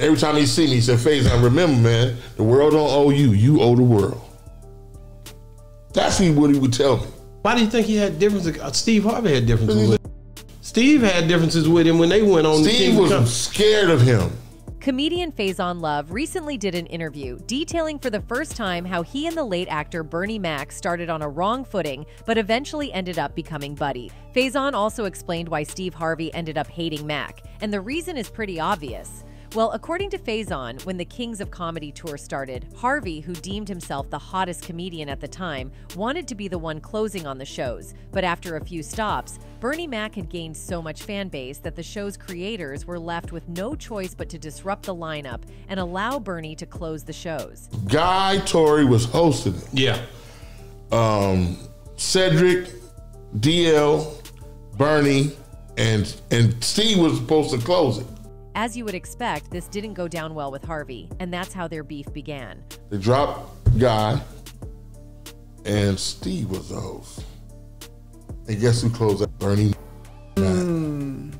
Every time he see me, he said, Faizon, remember, man, the world don't owe you. You owe the world. That's what he would tell me. Why do you think he had differences? Uh, Steve Harvey had differences with him. Steve had differences with him when they went on. Steve the was scared of him. Comedian Faizon Love recently did an interview detailing for the first time how he and the late actor Bernie Mac started on a wrong footing, but eventually ended up becoming buddy. Faizon also explained why Steve Harvey ended up hating Mac, and the reason is pretty obvious. Well, according to Faizon, when the Kings of Comedy tour started, Harvey, who deemed himself the hottest comedian at the time, wanted to be the one closing on the shows. But after a few stops, Bernie Mac had gained so much fan base that the show's creators were left with no choice but to disrupt the lineup and allow Bernie to close the shows. Guy Torry was hosting it. Yeah. Um, Cedric, DL, Bernie, and and Steve was supposed to close it. As you would expect, this didn't go down well with Harvey, and that's how their beef began. They dropped Guy, and Steve was the host. And guess who closed that? Bernie. Mm.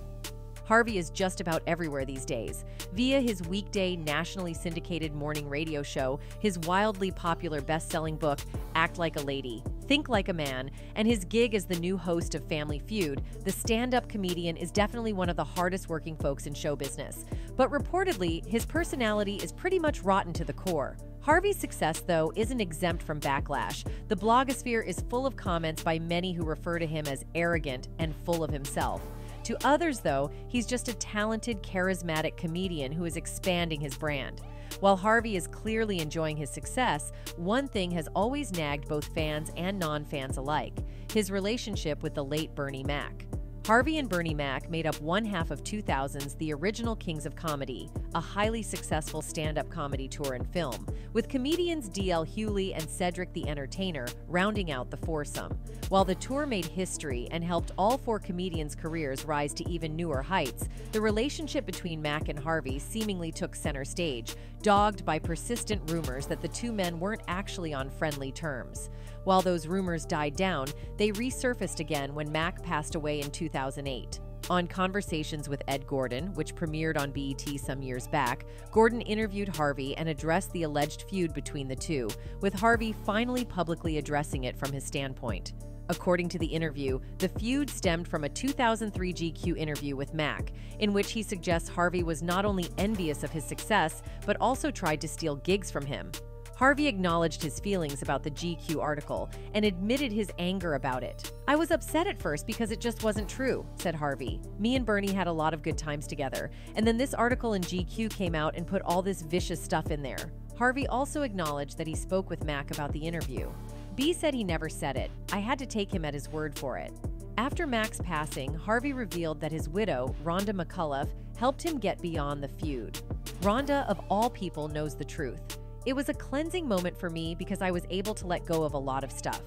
Harvey is just about everywhere these days. Via his weekday nationally syndicated morning radio show, his wildly popular best selling book, Act Like a Lady, Think Like a Man, and his gig as the new host of Family Feud, the stand up comedian is definitely one of the hardest working folks in show business. But reportedly, his personality is pretty much rotten to the core. Harvey's success, though, isn't exempt from backlash. The blogosphere is full of comments by many who refer to him as arrogant and full of himself. To others, though, he's just a talented, charismatic comedian who is expanding his brand. While Harvey is clearly enjoying his success, one thing has always nagged both fans and non fans alike his relationship with the late Bernie Mac. Harvey and Bernie Mac made up one half of 2000's The Original Kings of Comedy, a highly successful stand up comedy tour and film, with comedians D.L. Hughley and Cedric the Entertainer rounding out the foursome. While the tour made history and helped all four comedians' careers rise to even newer heights, the relationship between Mac and Harvey seemingly took center stage, dogged by persistent rumors that the two men weren't actually on friendly terms. While those rumors died down, they resurfaced again when Mac passed away in 2008. On Conversations with Ed Gordon, which premiered on BET some years back, Gordon interviewed Harvey and addressed the alleged feud between the two, with Harvey finally publicly addressing it from his standpoint. According to the interview, the feud stemmed from a 2003 GQ interview with Mac, in which he suggests Harvey was not only envious of his success, but also tried to steal gigs from him. Harvey acknowledged his feelings about the GQ article and admitted his anger about it. I was upset at first because it just wasn't true, said Harvey. Me and Bernie had a lot of good times together, and then this article in GQ came out and put all this vicious stuff in there. Harvey also acknowledged that he spoke with Mac about the interview. B said he never said it. I had to take him at his word for it. After Mac's passing, Harvey revealed that his widow, Rhonda McCullough, helped him get beyond the feud. Rhonda, of all people, knows the truth. It was a cleansing moment for me because I was able to let go of a lot of stuff.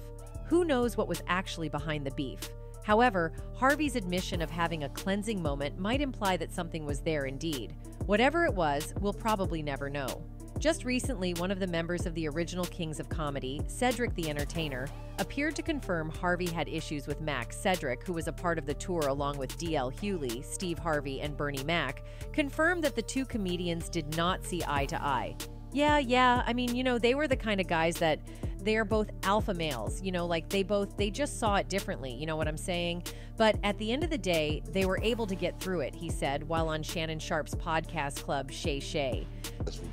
Who knows what was actually behind the beef? However, Harvey's admission of having a cleansing moment might imply that something was there indeed. Whatever it was, we'll probably never know. Just recently, one of the members of the original Kings of Comedy, Cedric the Entertainer, appeared to confirm Harvey had issues with Mac. Cedric, who was a part of the tour along with D.L. Hughley, Steve Harvey, and Bernie Mac, confirmed that the two comedians did not see eye to eye. Yeah, yeah. I mean, you know, they were the kind of guys that they are both alpha males, you know, like they both they just saw it differently, you know what I'm saying? But at the end of the day, they were able to get through it, he said, while on Shannon Sharpe's podcast club, Shay Shay.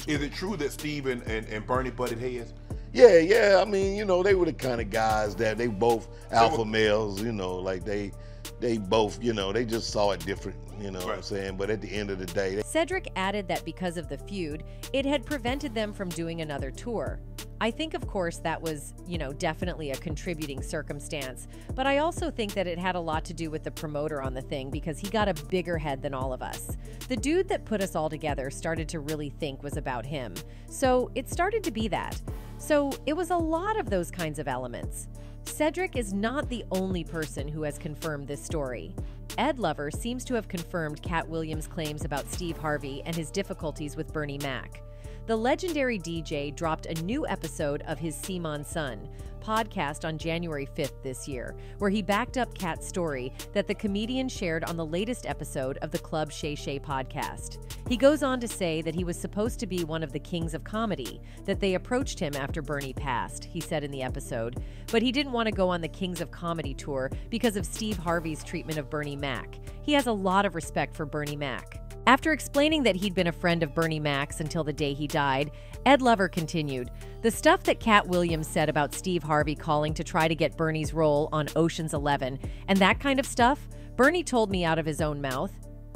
Is it true that Steven and, and Bernie butted heads? Yeah, yeah. I mean, you know, they were the kind of guys that they both alpha males, you know, like they they both, you know, they just saw it different, you know right. what I'm saying? But at the end of the day, they- Cedric added that because of the feud, it had prevented them from doing another tour. I think, of course, that was, you know, definitely a contributing circumstance, but I also think that it had a lot to do with the promoter on the thing because he got a bigger head than all of us. The dude that put us all together started to really think was about him. So it started to be that. So it was a lot of those kinds of elements. Cedric is not the only person who has confirmed this story. Ed Lover seems to have confirmed Katt Williams' claims about Steve Harvey and his difficulties with Bernie Mac. The legendary DJ dropped a new episode of his C'mon Son podcast on January 5th this year, where he backed up Katt's story that the comedian shared on the latest episode of the Club Shay Shay podcast. He goes on to say that he was supposed to be one of the kings of comedy, that they approached him after Bernie passed, he said in the episode, but he didn't want to go on the Kings of Comedy tour because of Steve Harvey's treatment of Bernie Mac. He has a lot of respect for Bernie Mac. After explaining that he'd been a friend of Bernie Mac's until the day he died, Ed Lover continued The stuff that Katt Williams said about Steve Harvey calling to try to get Bernie's role on Ocean's Eleven and that kind of stuff, Bernie told me out of his own mouth.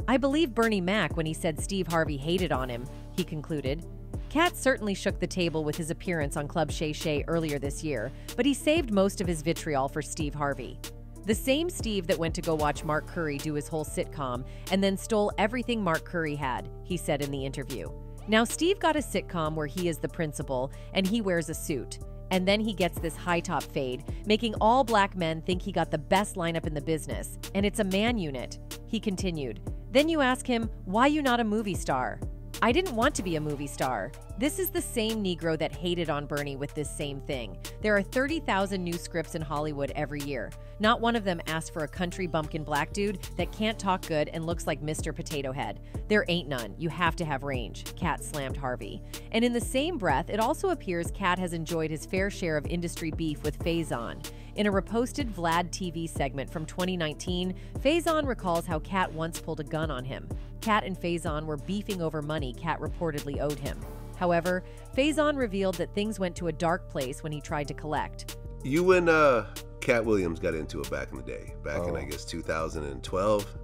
I believe Bernie Mac when he said Steve Harvey hated on him, he concluded. Katt certainly shook the table with his appearance on Club Shay Shay earlier this year, but he saved most of his vitriol for Steve Harvey. The same Steve that went to go watch Mark Curry do his whole sitcom and then stole everything Mark Curry had, he said in the interview. Now, Steve got a sitcom where he is the principal and he wears a suit. And then he gets this high top fade, making all black men think he got the best lineup in the business. And it's a man unit. He continued. Then you ask him, why you not a movie star? I didn't want to be a movie star. This is the same Negro that hated on Bernie with this same thing. There are 30,000 new scripts in Hollywood every year. Not one of them asked for a country bumpkin black dude that can't talk good and looks like Mr. Potato Head. There ain't none. You have to have range, Katt slammed Harvey. And in the same breath, it also appears Katt has enjoyed his fair share of industry beef with Faizon. In a reposted Vlad TV segment from 2019, Faizon recalls how Katt once pulled a gun on him. Katt and Faizon were beefing over money Katt reportedly owed him. However, Faizon revealed that things went to a dark place when he tried to collect. You and uh, Katt Williams got into it back in the day, back oh. in, I guess, 2012.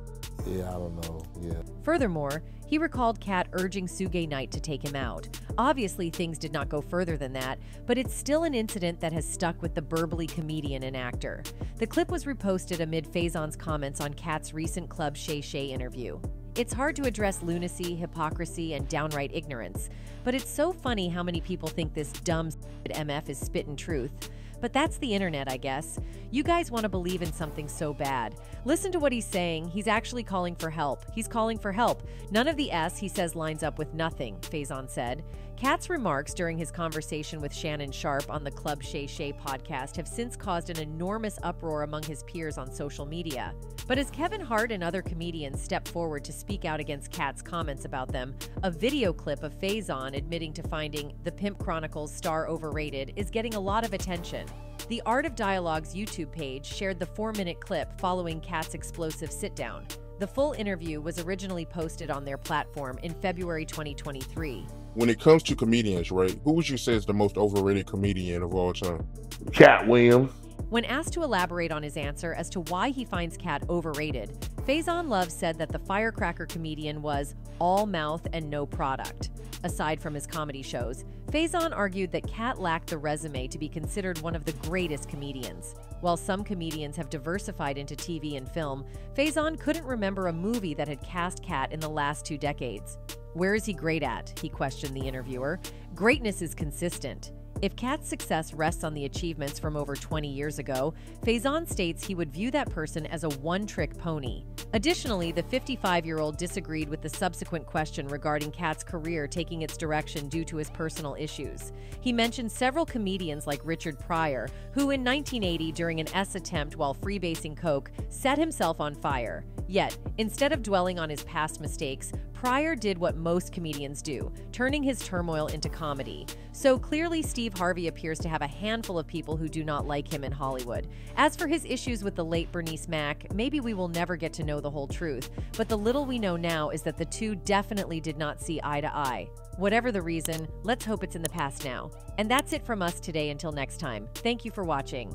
Yeah, I don't know. Yeah. Furthermore, he recalled Katt urging Suge Knight to take him out. Obviously, things did not go further than that, but it's still an incident that has stuck with the burbly comedian and actor. The clip was reposted amid Faizon's comments on Katt's recent Club Shay Shay interview. It's hard to address lunacy, hypocrisy, and downright ignorance, but it's so funny how many people think this dumb MF is spittin' truth. But that's the internet, I guess. You guys want to believe in something so bad. Listen to what he's saying. He's actually calling for help. He's calling for help. None of the S he says lines up with nothing, Faizon said. Katt's remarks during his conversation with Shannon Sharpe on the Club Shay Shay podcast have since caused an enormous uproar among his peers on social media. But as Kevin Hart and other comedians step forward to speak out against Katt's comments about them, a video clip of Faizon admitting to finding The Pimp Chronicles star overrated is getting a lot of attention. The Art of Dialogue's YouTube page shared the four minute clip following Katt's explosive sit down. The full interview was originally posted on their platform in February 2023. When it comes to comedians, right, who would you say is the most overrated comedian of all time? Katt Williams. When asked to elaborate on his answer as to why he finds Katt overrated, Faizon Love said that the firecracker comedian was all mouth and no product. Aside from his comedy shows, Faizon argued that Katt lacked the resume to be considered one of the greatest comedians. While some comedians have diversified into TV and film, Faizon couldn't remember a movie that had cast Katt in the last two decades. Where is he great at? He questioned the interviewer. Greatness is consistent. If Katt's success rests on the achievements from over 20 years ago, Faizon states he would view that person as a one trick pony. Additionally, the 55 year old disagreed with the subsequent question regarding Katt's career taking its direction due to his personal issues. He mentioned several comedians like Richard Pryor, who in 1980, during an S attempt while freebasing Coke, set himself on fire. Yet, instead of dwelling on his past mistakes, Pryor did what most comedians do, turning his turmoil into comedy. So clearly, Steve Harvey appears to have a handful of people who do not like him in Hollywood. As for his issues with the late Bernie Mac, maybe we will never get to know the whole truth, but the little we know now is that the two definitely did not see eye to eye. Whatever the reason, let's hope it's in the past now. And that's it from us today until next time. Thank you for watching.